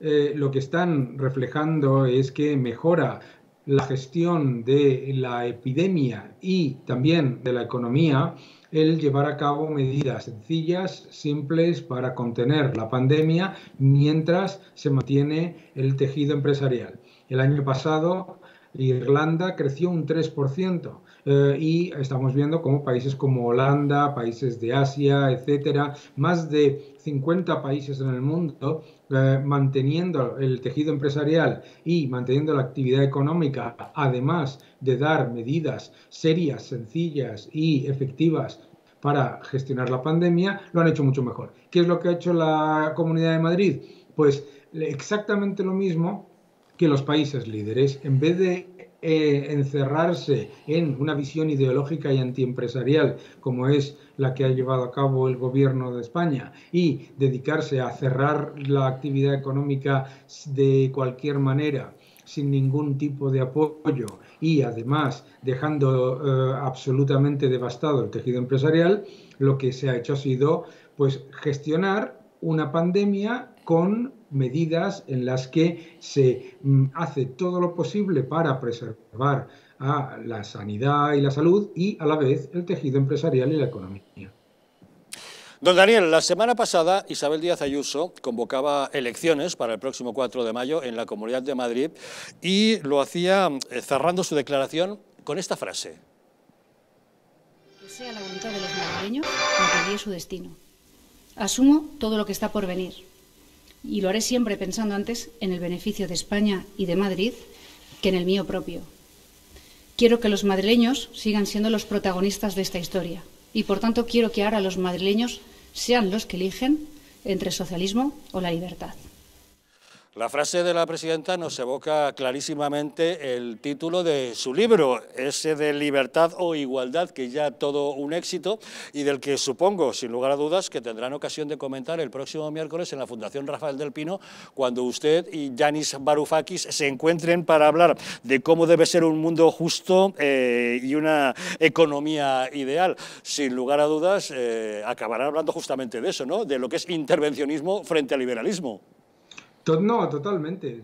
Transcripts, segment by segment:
eh, lo que están reflejando es que mejora la gestión de la epidemia y también de la economía el llevar a cabo medidas sencillas, simples para contener la pandemia mientras se mantiene el tejido empresarial. El año pasado Irlanda creció un 3%. Eh, y estamos viendo cómo países como Holanda, países de Asia, etcétera, más de 50 países en el mundo, eh, manteniendo el tejido empresarial y manteniendo la actividad económica, además de dar medidas serias, sencillas y efectivas para gestionar la pandemia, lo han hecho mucho mejor. ¿Qué es lo que ha hecho la Comunidad de Madrid? Pues exactamente lo mismo que los países líderes, en vez de eh, encerrarse en una visión ideológica y antiempresarial como es la que ha llevado a cabo el gobierno de España y dedicarse a cerrar la actividad económica de cualquier manera sin ningún tipo de apoyo y además dejando eh, absolutamente devastado el tejido empresarial, lo que se ha hecho ha sido pues gestionar una pandemia con medidas en las que se mm, hace todo lo posible para preservar a la sanidad y la salud y a la vez el tejido empresarial y la economía. Don Daniel, la semana pasada Isabel Díaz Ayuso convocaba elecciones para el próximo 4 de mayo en la Comunidad de Madrid y lo hacía eh, cerrando su declaración con esta frase. Que sea la voluntad de los madrileños que su destino. Asumo todo lo que está por venir y lo haré siempre pensando antes en el beneficio de España y de Madrid que en el mío propio. Quiero que los madrileños sigan siendo los protagonistas de esta historia y, por tanto, quiero que ahora los madrileños sean los que eligen entre socialismo o la libertad. La frase de la presidenta nos evoca clarísimamente el título de su libro, ese de libertad o igualdad, que ya todo un éxito y del que supongo, sin lugar a dudas, que tendrán ocasión de comentar el próximo miércoles en la Fundación Rafael del Pino, cuando usted y Yanis Varoufakis se encuentren para hablar de cómo debe ser un mundo justo eh, y una economía ideal. Sin lugar a dudas, eh, acabarán hablando justamente de eso, ¿no? de lo que es intervencionismo frente al liberalismo. No, totalmente.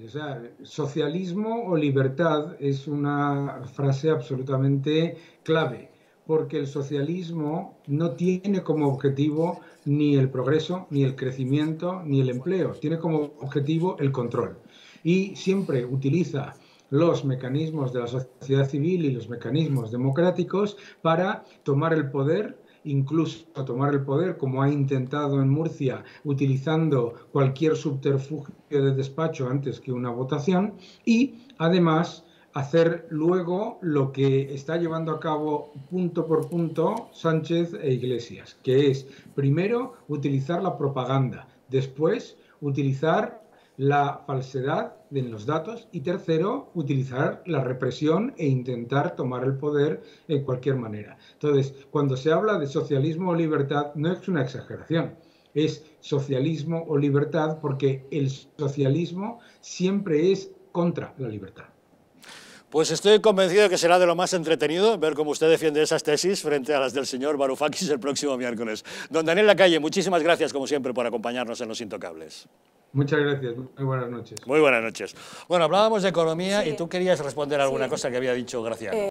Socialismo o libertad es una frase absolutamente clave, porque el socialismo no tiene como objetivo ni el progreso, ni el crecimiento, ni el empleo, tiene como objetivo el control. Y siempre utiliza los mecanismos de la sociedad civil y los mecanismos democráticos para tomar el poder incluso a tomar el poder, como ha intentado en Murcia, utilizando cualquier subterfugio de despacho antes que una votación, y además hacer luego lo que está llevando a cabo punto por punto Sánchez e Iglesias, que es primero utilizar la propaganda, después utilizar la falsedad en los datos y tercero, utilizar la represión e intentar tomar el poder en cualquier manera. Entonces, cuando se habla de socialismo o libertad, no es una exageración, es socialismo o libertad porque el socialismo siempre es contra la libertad. Pues estoy convencido de que será de lo más entretenido ver cómo usted defiende esas tesis frente a las del señor Varoufakis el próximo miércoles. Don Daniel Lacalle, muchísimas gracias como siempre por acompañarnos en Los Intocables. Muchas gracias, muy buenas noches. Muy buenas noches. Bueno, hablábamos de economía y tú querías responder a alguna cosa que había dicho Graciano.